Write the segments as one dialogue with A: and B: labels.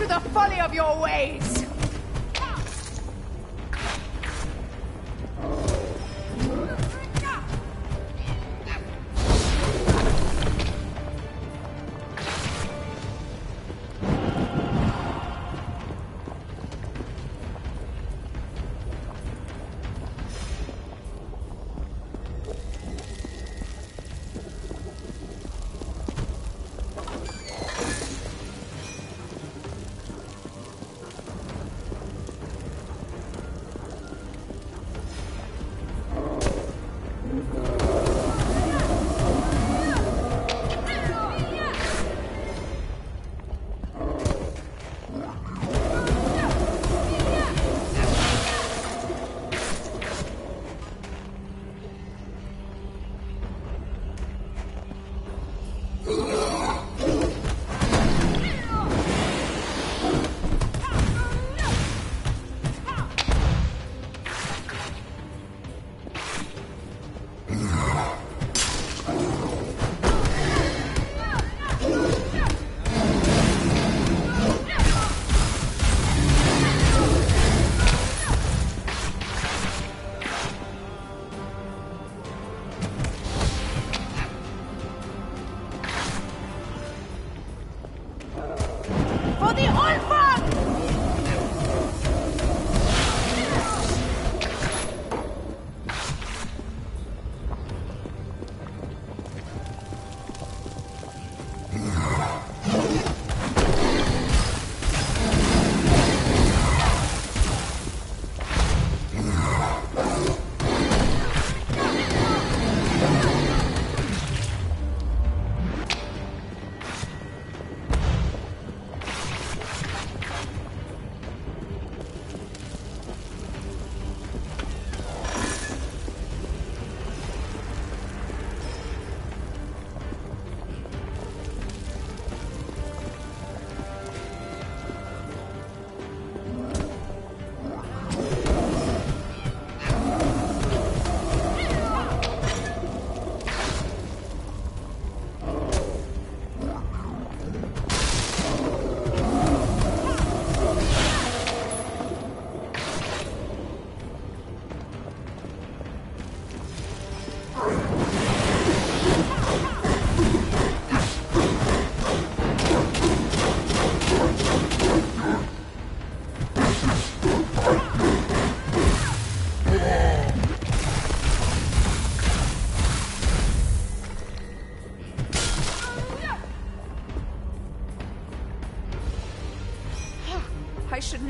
A: to the folly of your ways!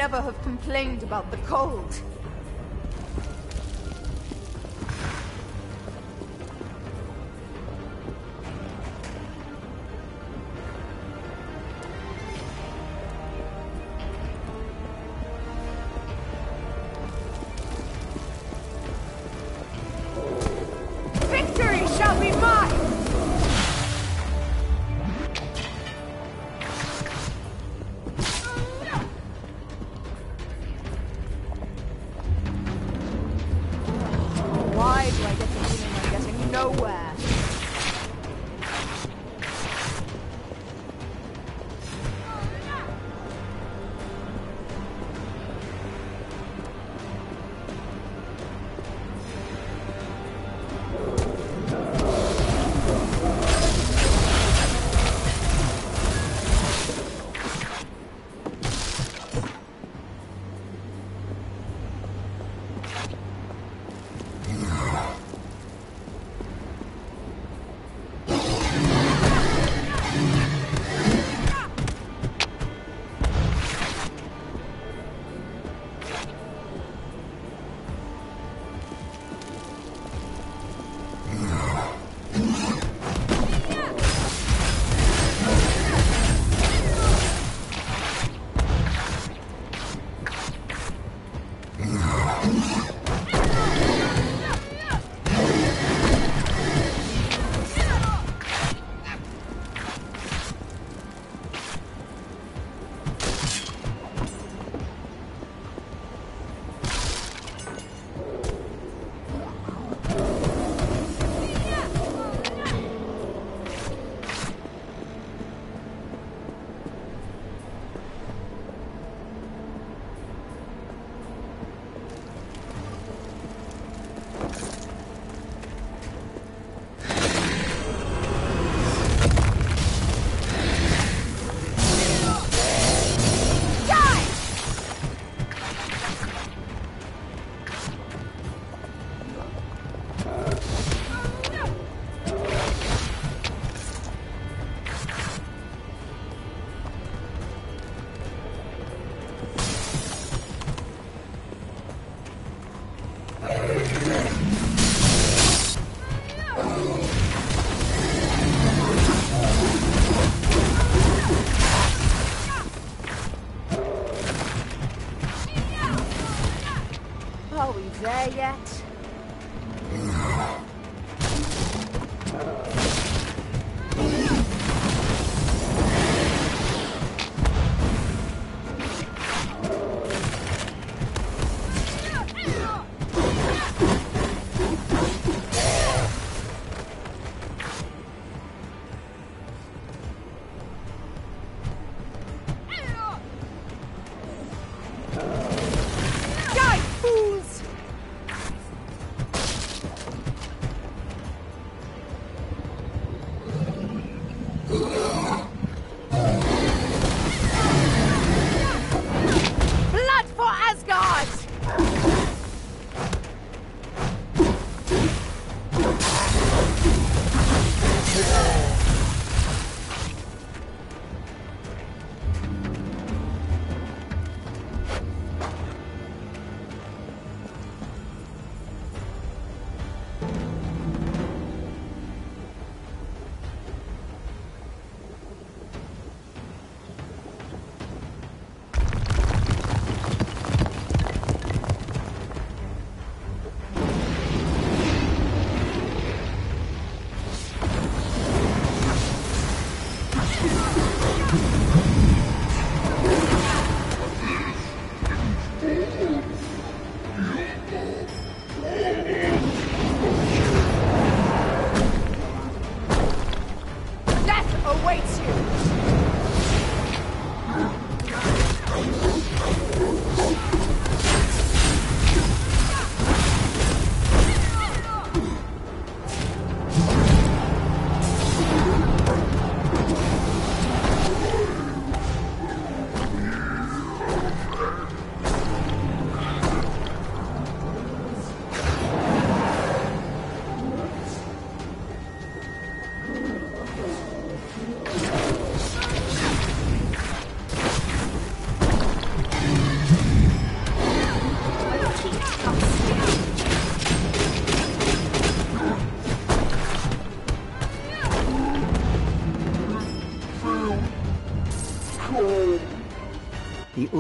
A: Never have complained about the cold.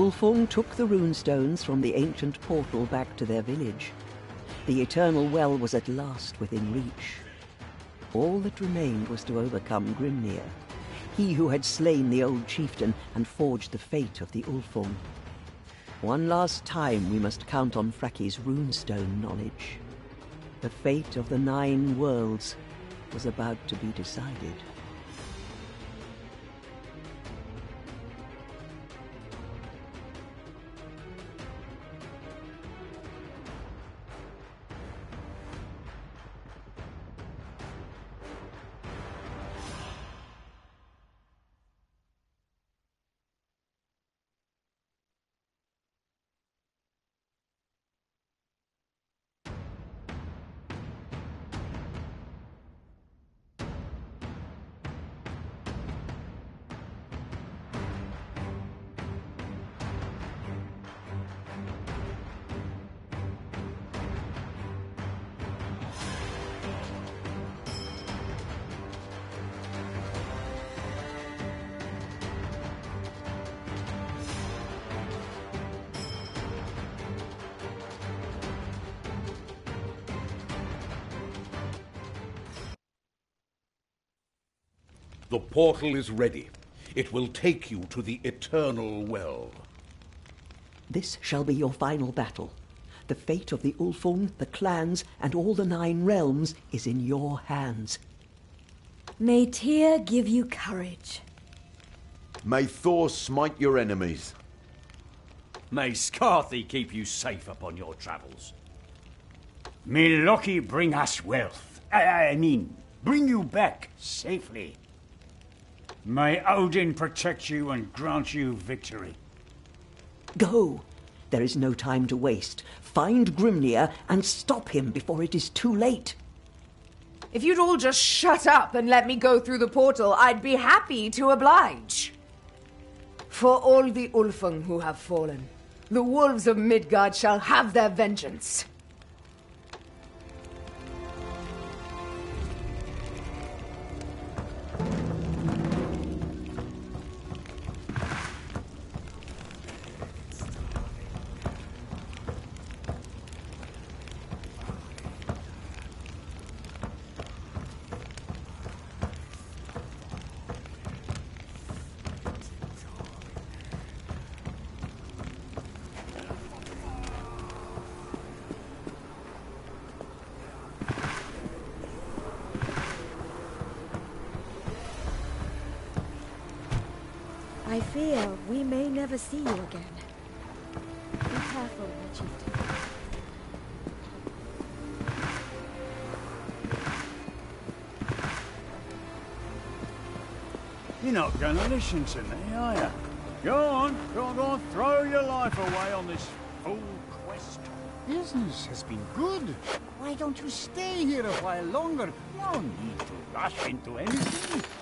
B: Ulfung took the runestones from the ancient portal back to their village. The eternal well was at last within reach. All that remained was to overcome Grimnir, he who had slain the old chieftain and forged the fate of the Ulfung. One last time we must count on Fraki's runestone knowledge. The fate of the Nine Worlds was about to be decided.
C: The portal is ready. It will take you to the Eternal Well.
B: This shall be your final battle. The fate of the Ulfung, the clans, and all the Nine Realms is in your hands.
D: May Tyr give you courage.
E: May Thor smite your enemies.
F: May Skadi keep you safe upon your travels. May Loki bring us wealth. I, I mean, bring you back safely. May Odin protect you and grant you victory.
B: Go! There is no time to waste. Find Grimnir and stop him before it is too late.
A: If you'd all just shut up and let me go through the portal, I'd be happy to oblige. For all the Ulfung who have fallen, the wolves of Midgard shall have their vengeance.
D: I fear we may never see you again. Be careful, my chieftain.
F: You're not gonna listen to me, are you? Go on, go on, go on, throw your life away on this fool quest.
G: Business has been good. Why don't you stay here a while longer? No need to rush into anything.